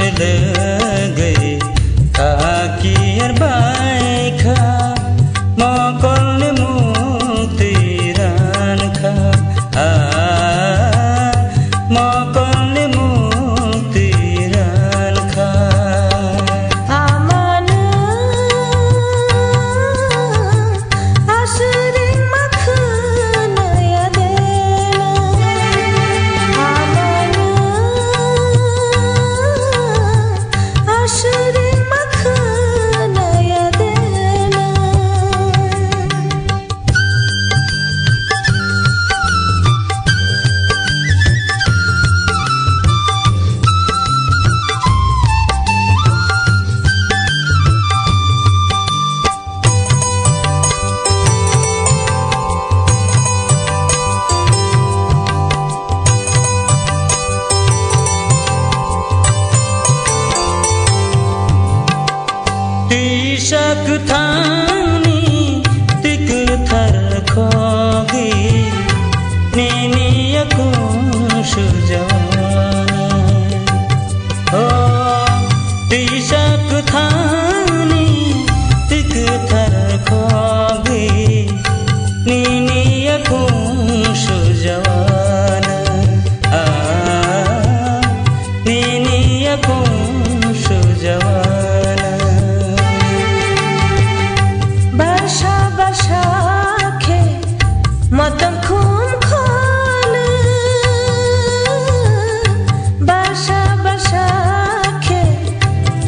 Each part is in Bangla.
ছেলে चकथानी तिक थर खोगी नीनी अकुश जाना हो तिशक थानी तिक थर खोगी नीनी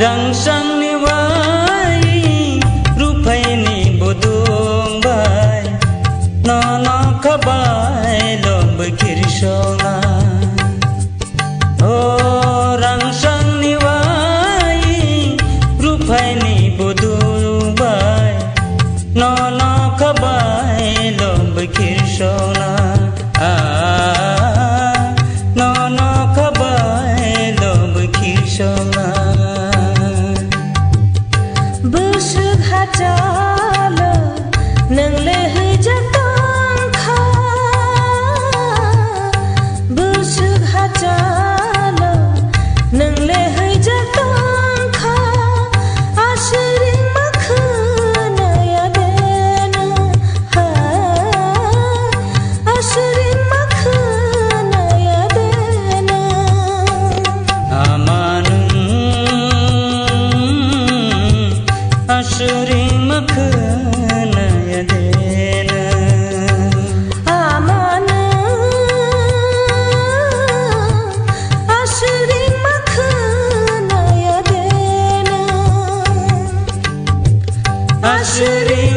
रांसांनि वाई रुफैनि बुदुंबाय न খাবাই লম্বকির সোনা ও রাংসাং নিবাই রূপাইনি বদুবাই নন খাবাই লম্বকির সোনা নন খাবাই লম্বকির সোনা 能。Shri